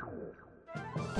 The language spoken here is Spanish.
¡Gracias!